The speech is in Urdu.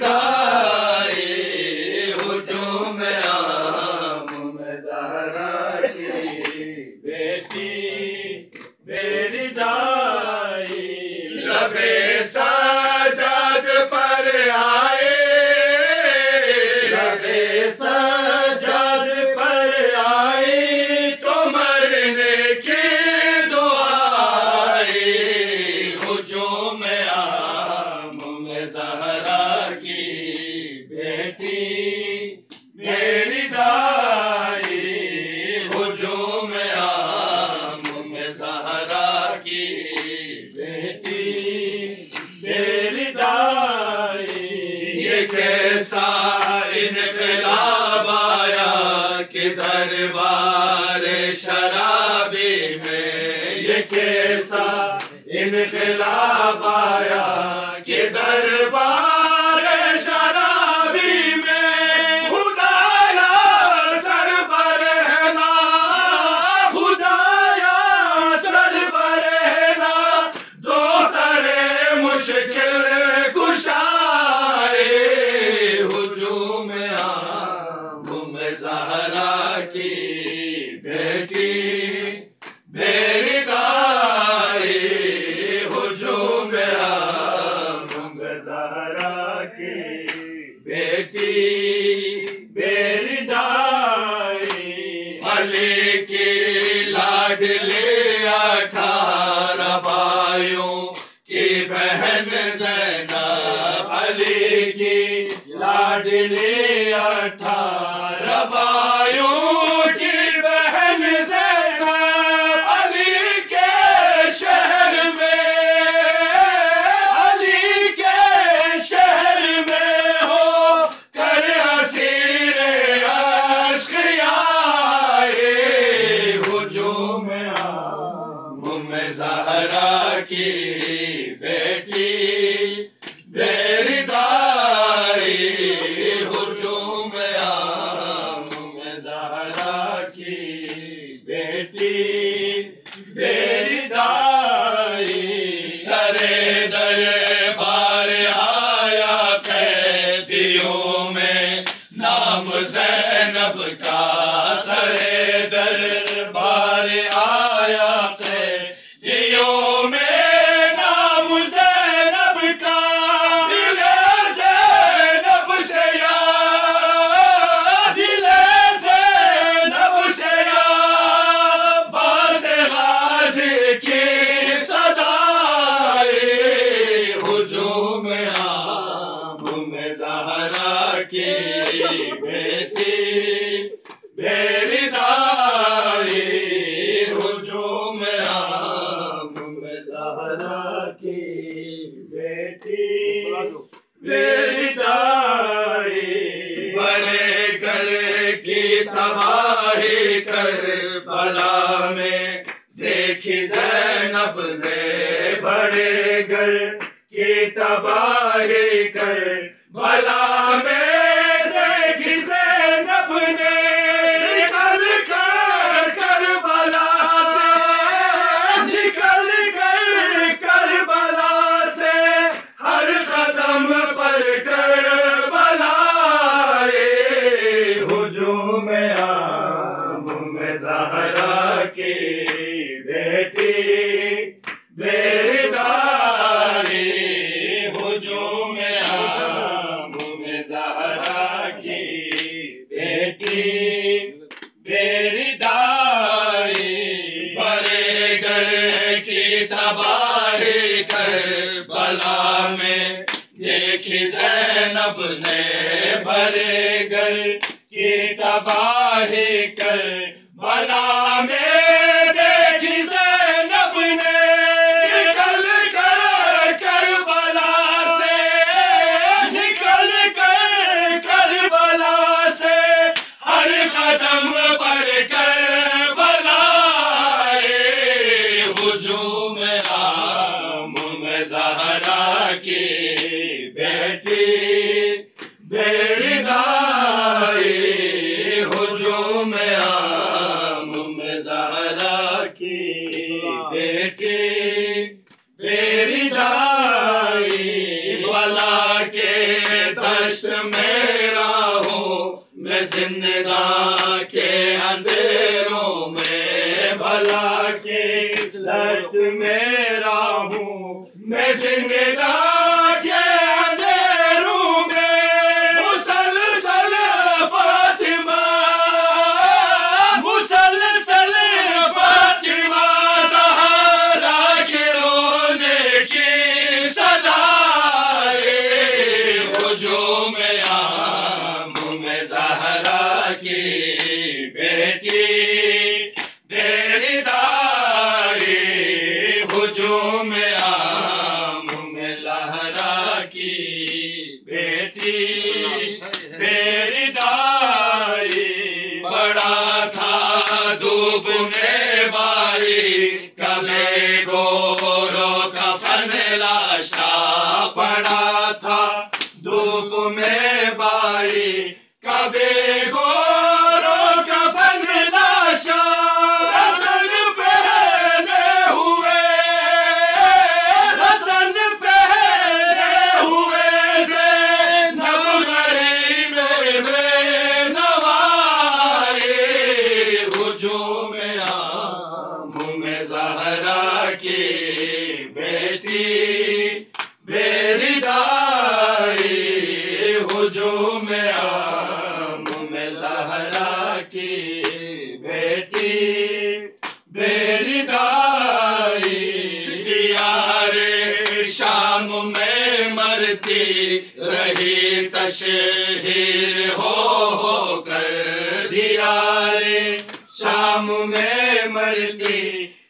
دائی بیٹی میری دائی ہجوم عام میں زہرا کی۔ بیٹی میری دائی یہ کیسا انقلاب آیا کہ دربار شرابی میں۔ یہ کیسا انقلاب آیا کہ دربار لاڈلی اٹھارہ بھائیوں کی بہن زینب علی کے شہر میں علی کے شہر میں ہو کر اسیر عشق آئے ہجوم عام میں زہرا کی بیٹی بیٹی میری دائی سرے در بار آیا قیدیوں میں نام زینب کا سرے در تباہ تباہی کر بلا میں۔ دیکھی زینب نے بڑے گھر کی تباہی زینب نے بڑے گھر کی تباہی کر۔ بلا میں دیکھی جی زینب نے نکل کر کربلا سے، نکل کر کربلا سے۔ ہر قدم پر کربلا ہجوم عام میں زہرا کی بیٹی۔ بیڑی ہجوم عام میں زہرا کی بیٹی بیڑی بلا کے دش میرا ہوں میں زندہ کے اندھیروں میں بلا کے دش میرا ہوں میں زندہ میں کی بیٹی میری دار کی بیٹی میری دائی ہجوم عام میں زہرا کی بیٹی میری دائی دیار شام میں مرتی رہی تشہیر ہو ہو کر دیار شام میں مرتی